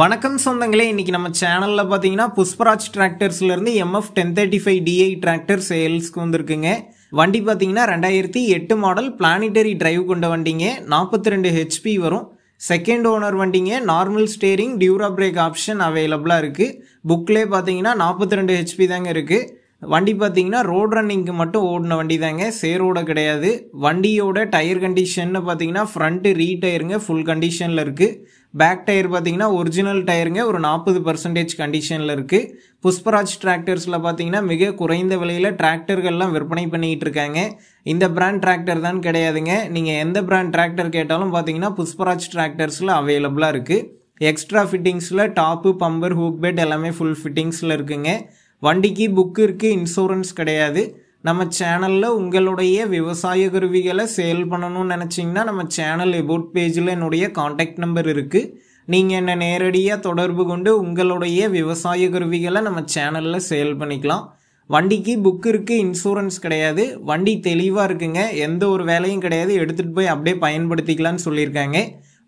வணக்கம் சொந்தங்களே இன்றைக்கி நம்ம சேனலில் பார்த்தீங்கன்னா Pushparaj டிராக்டர்ஸ்லேருந்து MF ten thirty five DI tractor சேல்ஸ்க்கு வந்திருக்குங்க. வண்டி பார்த்தீங்கன்னா ரெண்டாயிரத்தி எட்டு மாடல் பிளானிட்டரி டிரைவ் கொண்ட வண்டிங்க. நாற்பத்தி ரெண்டு ஹெச்பி வரும். செகண்ட் ஓனர் வண்டிங்க normal steering dura brake option அவைலபிளாக இருக்குது புக்கிலே பார்த்தீங்கன்னா நாற்பத்தி ரெண்டு ஹெச்பி தாங்க இருக்குது வண்டி பார்த்தீங்கன்னா ரோட் ரன்னிங்க்கு மட்டும் ஓடின வண்டி தாங்க. சேரோட கிடையாது. வண்டியோட டயர் கண்டிஷன்னு பார்த்தீங்கன்னா ஃப்ரண்ட்டு ரீ டயருங்க ஃபுல் கண்டிஷனில் இருக்குது பேக் டயர் பார்த்தீங்கன்னா ஒரிஜினல் டயருங்க ஒரு நாற்பது பர்சன்டேஜ் கண்டிஷனில் இருக்குது புஷ்பராஜ் டிராக்டர்ஸில் பார்த்தீங்கன்னா மிக குறைந்த விலையில் டிராக்டர்கள்லாம் விற்பனை பண்ணிக்கிட்டு இருக்காங்க. இந்த பிராண்ட் டிராக்டர் தான் கிடையாதுங்க. நீங்கள் எந்த பிராண்ட் டிராக்டர் கேட்டாலும் பார்த்தீங்கன்னா புஷ்பராஜ் டிராக்டர்ஸில் அவைலபிளாக இருக்குது எக்ஸ்ட்ரா ஃபிட்டிங்ஸில் டாப்பு பம்பர் ஹூக் பெட் எல்லாமே ஃபுல் ஃபிட்டிங்ஸில் இருக்குங்க. வண்டிக்கு புக்கு இருக்குது இன்சூரன்ஸ் கிடையாது. நம்ம சேனலில் உங்களுடைய விவசாய கருவிகளை சேல் பண்ணணும்னு நினச்சிங்கன்னா நம்ம சேனல் எபோட் பேஜில் என்னுடைய காண்டாக்ட் நம்பர் இருக்குது நீங்கள் என்னை நேரடியாக தொடர்பு கொண்டு உங்களுடைய விவசாய கருவிகளை நம்ம சேனலில் சேல் பண்ணிக்கலாம். வண்டிக்கு புக்கு இருக்குது இன்சூரன்ஸ் கிடையாது. வண்டி தெளிவாக இருக்குங்க. எந்த ஒரு வேலையும் கிடையாது. எடுத்துகிட்டு போய் அப்படியே பயன்படுத்திக்கலான்னு சொல்லியிருக்காங்க.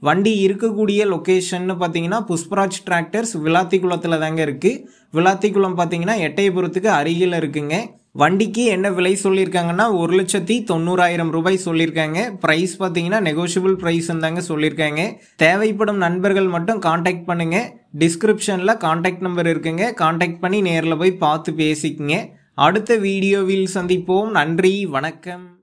வண்டி இருக்கக்கூடிய லொக்கேஷன்னு பார்த்தீங்கன்னா புஷ்பராஜ் டிராக்டர்ஸ் விளாத்திக்குளத்தில் தாங்க இருக்குது விளாத்திக்குளம் பார்த்தீங்கன்னா எட்டயபுரத்துக்கு அருகில் இருக்குங்க. வண்டிக்கு என்ன விலை சொல்லியிருக்காங்கன்னா ஒரு லட்சத்தி தொண்ணூறாயிரம் ரூபாய் சொல்லியிருக்காங்க ப்ரைஸ் பார்த்தீங்கன்னா நெகோஷியபிள் ப்ரைஸ் தாங்க சொல்லியிருக்காங்க தேவைப்படும் நண்பர்கள் மட்டும் காண்டாக்ட் பண்ணுங்க. டிஸ்கிரிப்ஷனில் காண்டாக்ட் நம்பர் இருக்குங்க. காண்டாக்ட் பண்ணி நேரில் போய் பார்த்து பேசிக்கங்க. அடுத்த வீடியோவில் சந்திப்போம். நன்றி. வணக்கம்.